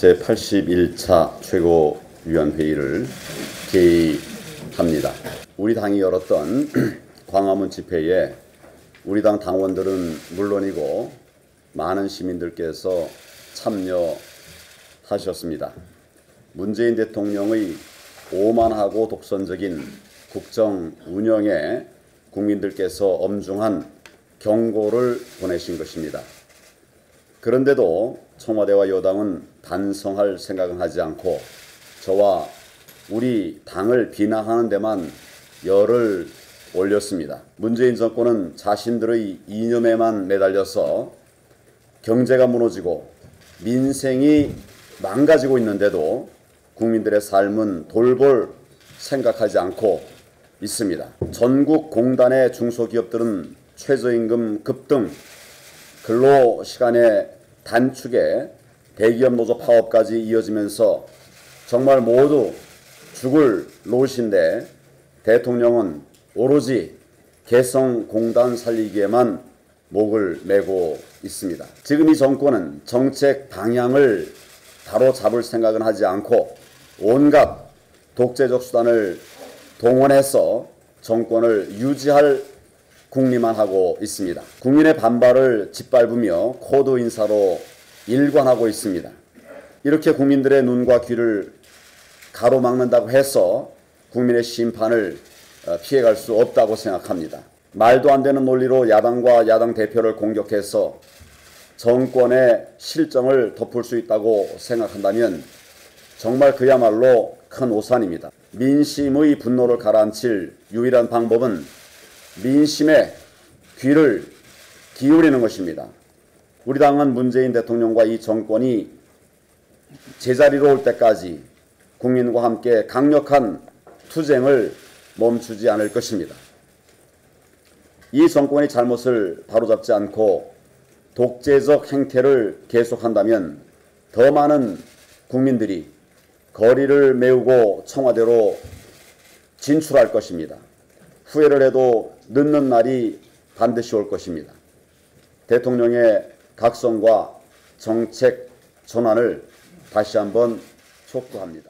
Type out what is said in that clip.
제81차 최고위원회의를 개의합니다. 우리 당이 열었던 광화문 집회에 우리 당 당원들은 물론이고 많은 시민들께서 참여하셨습니다. 문재인 대통령의 오만하고 독선적인 국정 운영에 국민들께서 엄중한 경고를 보내신 것입니다. 그런데도 청와대와 여당은 반성할 생각은 하지 않고 저와 우리 당을 비난하는 데만 열을 올렸습니다. 문재인 정권은 자신들의 이념에만 매달려서 경제가 무너지고 민생이 망가지고 있는데도 국민들의 삶은 돌볼 생각하지 않고 있습니다. 전국 공단의 중소기업들은 최저임금 급등, 근로시간의 단축에 대기업 노조 파업까지 이어지면서 정말 모두 죽을 노릇인데 대통령은 오로지 개성공단 살리기에만 목을 메고 있습니다. 지금 이 정권은 정책 방향을 바로 잡을 생각은 하지 않고 온갖 독재적 수단을 동원해서 정권을 유지할 궁리만 하고 있습니다. 국민의 반발을 짓밟으며 코드 인사로 일관하고 있습니다. 이렇게 국민들의 눈과 귀를 가로막는다고 해서 국민의 심판을 어, 피해갈 수 없다고 생각합니다. 말도 안 되는 논리로 야당과 야당 대표를 공격해서 정권의 실정을 덮을 수 있다고 생각한다면 정말 그야말로 큰 오산입니다. 민심의 분노를 가라앉힐 유일한 방법은 민심의 귀를 기울이는 것입니다. 우리 당은 문재인 대통령과 이 정권이 제자리로 올 때까지 국민과 함께 강력한 투쟁을 멈추지 않을 것입니다. 이 정권의 잘못을 바로잡지 않고 독재적 행태를 계속한다면 더 많은 국민들이 거리를 메우고 청와대로 진출할 것입니다. 후회를 해도 늦는 날이 반드시 올 것입니다. 대통령의 각성과 정책 전환을 다시 한번 촉구합니다.